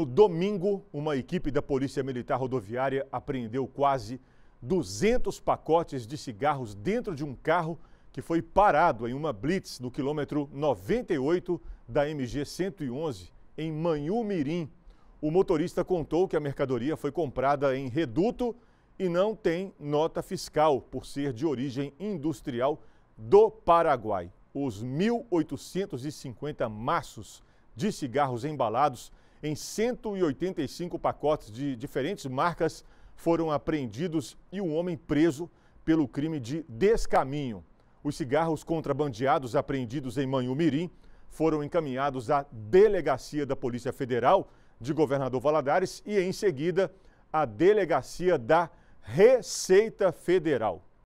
No domingo, uma equipe da Polícia Militar Rodoviária apreendeu quase 200 pacotes de cigarros dentro de um carro que foi parado em uma blitz no quilômetro 98 da MG 111, em Manhumirim. O motorista contou que a mercadoria foi comprada em reduto e não tem nota fiscal, por ser de origem industrial do Paraguai. Os 1.850 maços de cigarros embalados em 185 pacotes de diferentes marcas foram apreendidos e um homem preso pelo crime de descaminho. Os cigarros contrabandeados apreendidos em Manhumirim foram encaminhados à delegacia da Polícia Federal de Governador Valadares e, em seguida, à delegacia da Receita Federal.